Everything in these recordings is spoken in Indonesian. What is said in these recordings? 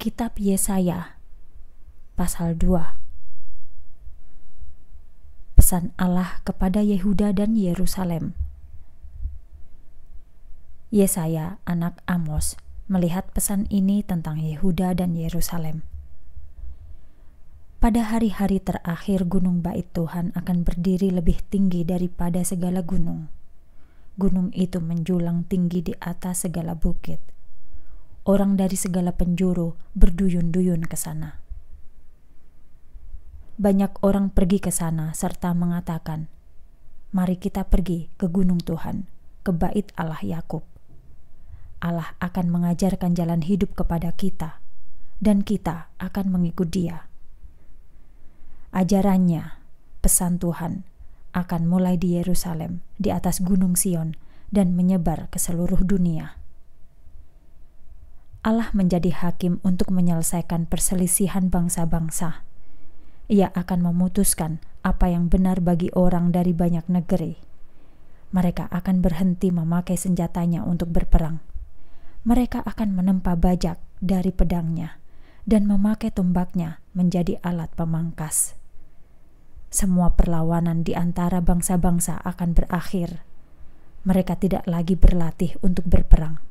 Kitab Yesaya pasal 2 Pesan Allah kepada Yehuda dan Yerusalem Yesaya anak Amos melihat pesan ini tentang Yehuda dan Yerusalem. Pada hari-hari terakhir gunung bait Tuhan akan berdiri lebih tinggi daripada segala gunung. Gunung itu menjulang tinggi di atas segala bukit. Orang dari segala penjuru berduyun-duyun ke sana. Banyak orang pergi ke sana serta mengatakan, "Mari kita pergi ke gunung Tuhan, ke bait Allah Yakub." Allah akan mengajarkan jalan hidup kepada kita, dan kita akan mengikut Dia. Ajarannya, pesan Tuhan, akan mulai di Yerusalem, di atas Gunung Sion, dan menyebar ke seluruh dunia. Allah menjadi hakim untuk menyelesaikan perselisihan bangsa-bangsa. Ia akan memutuskan apa yang benar bagi orang dari banyak negeri. Mereka akan berhenti memakai senjatanya untuk berperang mereka akan menempa bajak dari pedangnya dan memakai tombaknya menjadi alat pemangkas. Semua perlawanan di antara bangsa-bangsa akan berakhir. Mereka tidak lagi berlatih untuk berperang.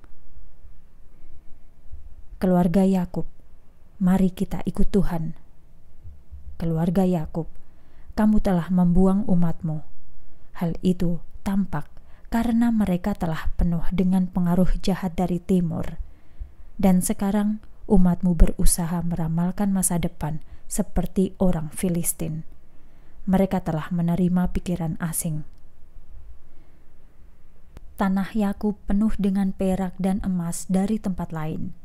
Keluarga Yakub, mari kita ikut Tuhan. Keluarga Yakub, kamu telah membuang umatmu. Hal itu tampak karena mereka telah penuh dengan pengaruh jahat dari timur. Dan sekarang umatmu berusaha meramalkan masa depan seperti orang Filistin. Mereka telah menerima pikiran asing. Tanah Yakub penuh dengan perak dan emas dari tempat lain.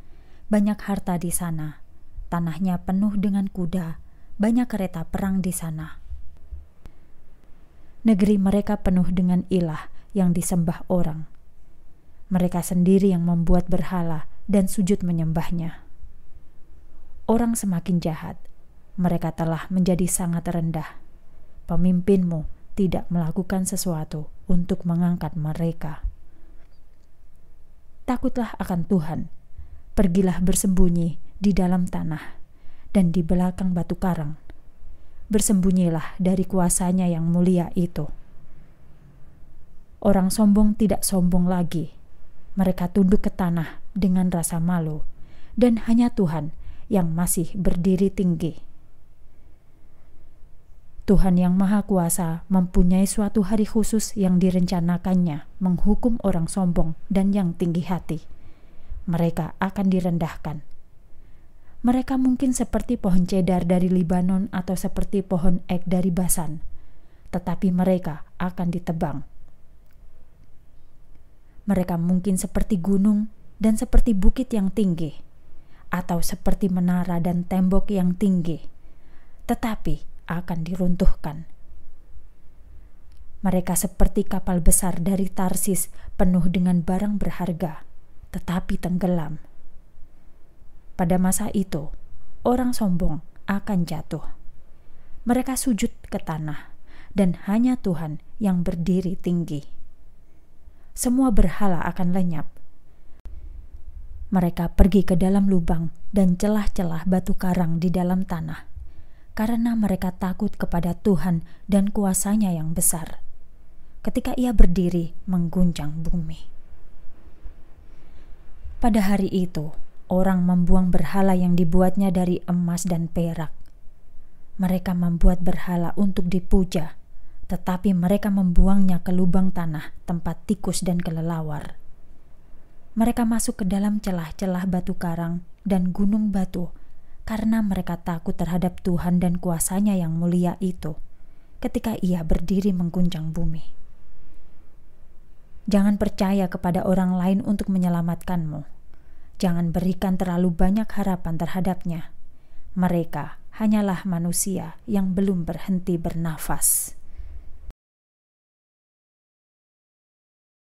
Banyak harta di sana. Tanahnya penuh dengan kuda, banyak kereta perang di sana. Negeri mereka penuh dengan ilah, yang disembah orang. Mereka sendiri yang membuat berhala dan sujud menyembahnya. Orang semakin jahat, mereka telah menjadi sangat rendah. Pemimpinmu tidak melakukan sesuatu untuk mengangkat mereka. Takutlah akan Tuhan, pergilah bersembunyi di dalam tanah dan di belakang batu karang. Bersembunyilah dari kuasanya yang mulia itu Orang sombong tidak sombong lagi. Mereka tunduk ke tanah dengan rasa malu, dan hanya Tuhan yang masih berdiri tinggi. Tuhan yang Maha Kuasa mempunyai suatu hari khusus yang direncanakannya menghukum orang sombong dan yang tinggi hati. Mereka akan direndahkan. Mereka mungkin seperti pohon cedar dari Libanon atau seperti pohon ek dari Basan, tetapi mereka akan ditebang mereka mungkin seperti gunung dan seperti bukit yang tinggi, atau seperti menara dan tembok yang tinggi, tetapi akan diruntuhkan. Mereka seperti kapal besar dari Tarsis penuh dengan barang berharga, tetapi tenggelam. Pada masa itu, orang sombong akan jatuh. Mereka sujud ke tanah, dan hanya Tuhan yang berdiri tinggi semua berhala akan lenyap. Mereka pergi ke dalam lubang dan celah-celah batu karang di dalam tanah, karena mereka takut kepada Tuhan dan kuasanya yang besar. Ketika ia berdiri mengguncang bumi. Pada hari itu, orang membuang berhala yang dibuatnya dari emas dan perak. Mereka membuat berhala untuk dipuja tetapi mereka membuangnya ke lubang tanah tempat tikus dan kelelawar. Mereka masuk ke dalam celah-celah batu karang dan gunung batu karena mereka takut terhadap Tuhan dan kuasanya yang mulia itu ketika ia berdiri mengguncang bumi. Jangan percaya kepada orang lain untuk menyelamatkanmu. Jangan berikan terlalu banyak harapan terhadapnya. Mereka hanyalah manusia yang belum berhenti bernafas.